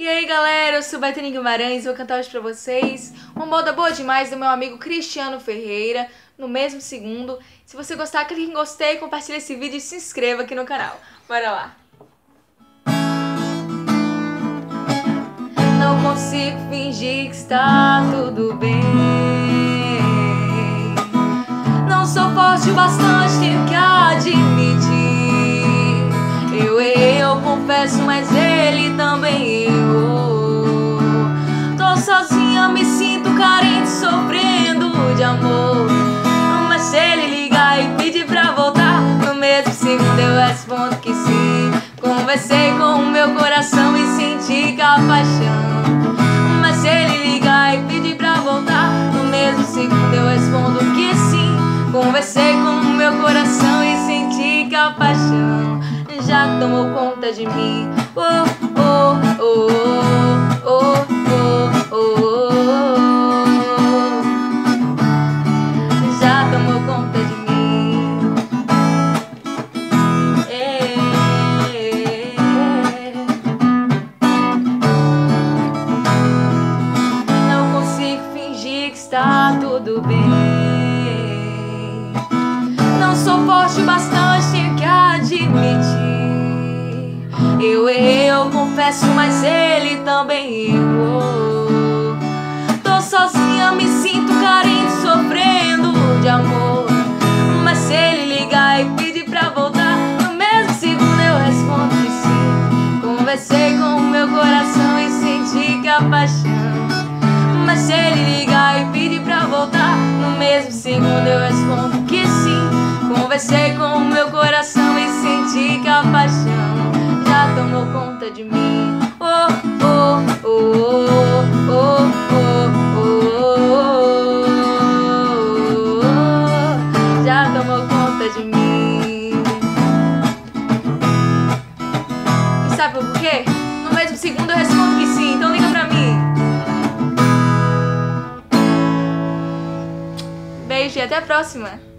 E aí galera, eu sou Betânia Guimarães e vou cantar hoje pra vocês uma moda boa demais do meu amigo Cristiano Ferreira, no mesmo segundo. Se você gostar, clique em gostei, compartilhe esse vídeo e se inscreva aqui no canal. Bora lá! Não consigo fingir que está tudo bem Não sou forte o bastante, tenho que amor. Mas se ele ligar e pedir pra voltar. No mesmo segundo eu respondo que sim. Conversei com o meu coração e senti que a paixão. Mas se ele ligar e pedir pra voltar. No mesmo segundo eu respondo que sim. Conversei com o meu coração e senti que a paixão Já tomou conta de mim. Oh, oh, oh, tudo bem. Não sou forte o bastante, que admitir. Eu errei, eu confesso, mas ele também errou. Tô sozinha, me sinto carente, sofrendo de amor. Mas se ele ligar e pedir pra voltar, no mesmo segundo eu respondo sim. Conversei segundo eu respondo que sim. Conversei com o meu coração e senti que a paixão já tomou conta de mim. Oh, oh, oh, oh, oh, oh, oh, oh. Já tomou conta de mim. E sabe por quê? No mesmo segundo eu respondo Beijo e até a próxima!